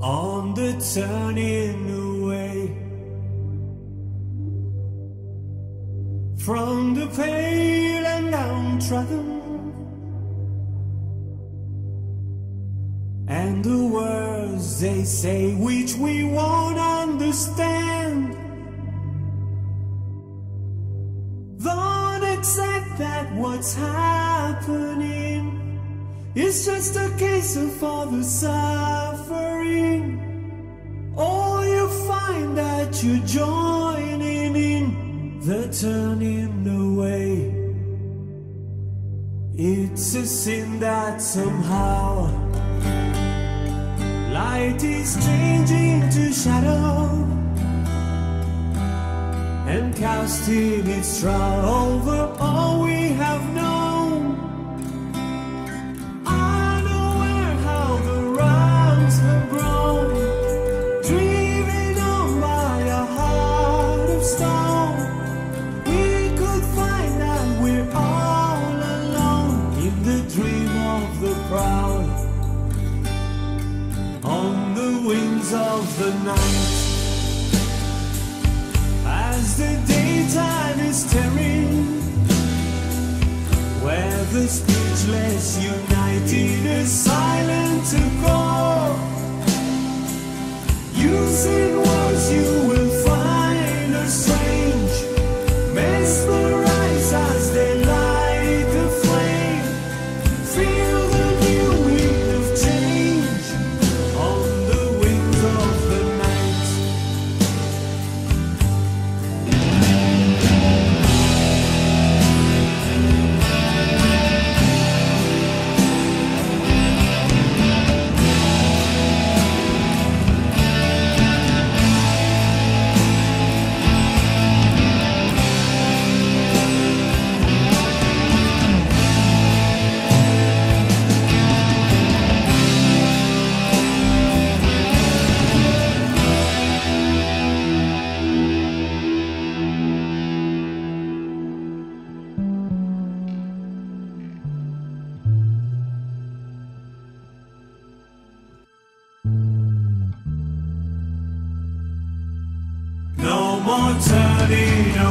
on the turning away from the pale and downtrodden and the words they say which we won't understand. Don't accept that what's happening is just a case of all the suffering. Or you find that you're joining in the turning away. It's a sin that somehow light is changing to shadow and casting its shroud over of the night. As the daytime is tearing, where the speechless united is silent to go. Using turning